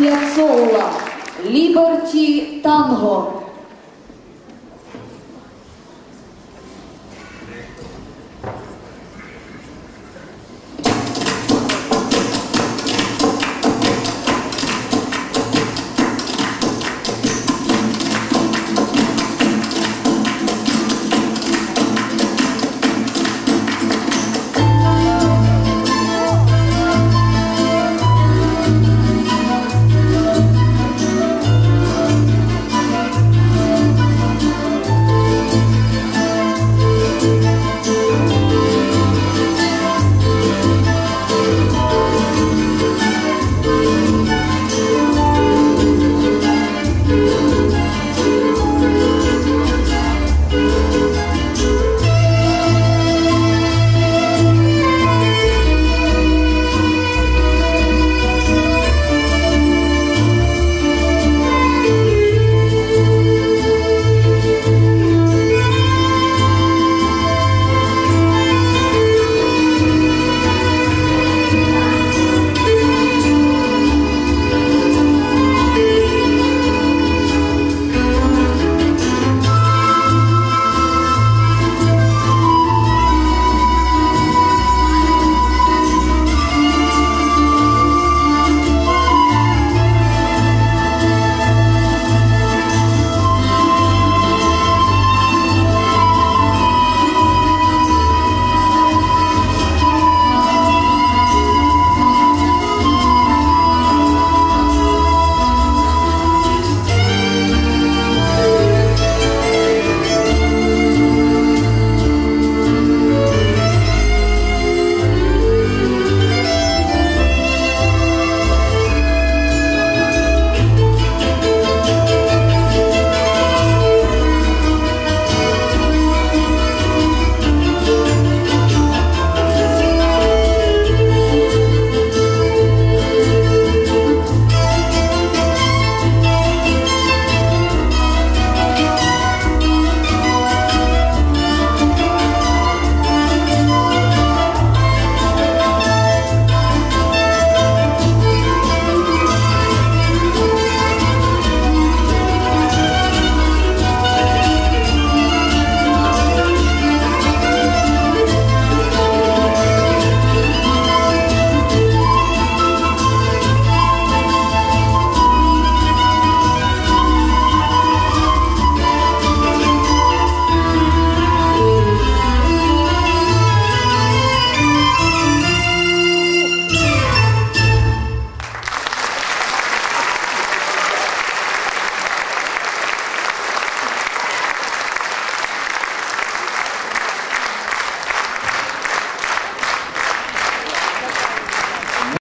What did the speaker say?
Піацолла, Ліберті Танго.